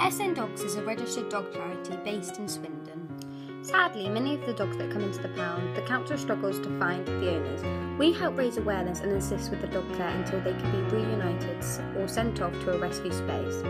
SN Dogs is a registered dog charity based in Swindon. Sadly, many of the dogs that come into the pound, the council struggles to find the owners. We help raise awareness and assist with the dog care until they can be reunited or sent off to a rescue space.